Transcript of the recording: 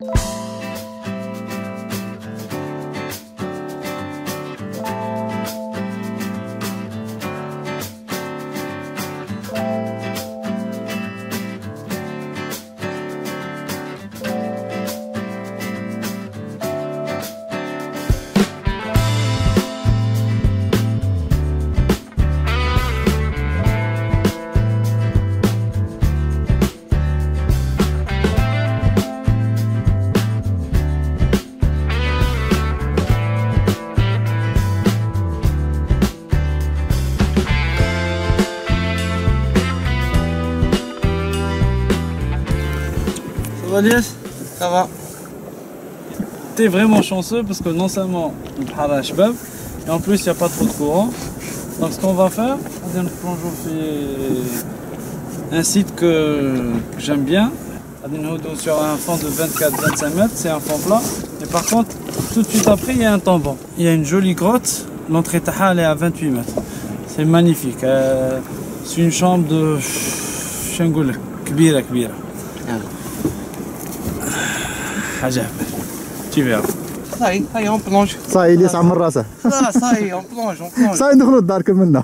Ça Ça va. T'es vraiment chanceux parce que non seulement le à Shbab, et en plus il n'y a pas trop de courant. Donc ce qu'on va faire, on va plonger un site que, que j'aime bien. sur un fond de 24-25 mètres, c'est un fond plat. Et par contre, tout de suite après, il y a un tombant. Il y a une jolie grotte, l'entrée Taha est à 28 mètres. C'est magnifique. Euh, c'est une chambre de. Shangoul, kbira, kbira. حاجة. تي تيبيع صاي هاي اون بلونج صاي اللي يصعب من راسه صاي اون بلونج اون بلونج صاي ندخلوا الدار كملنا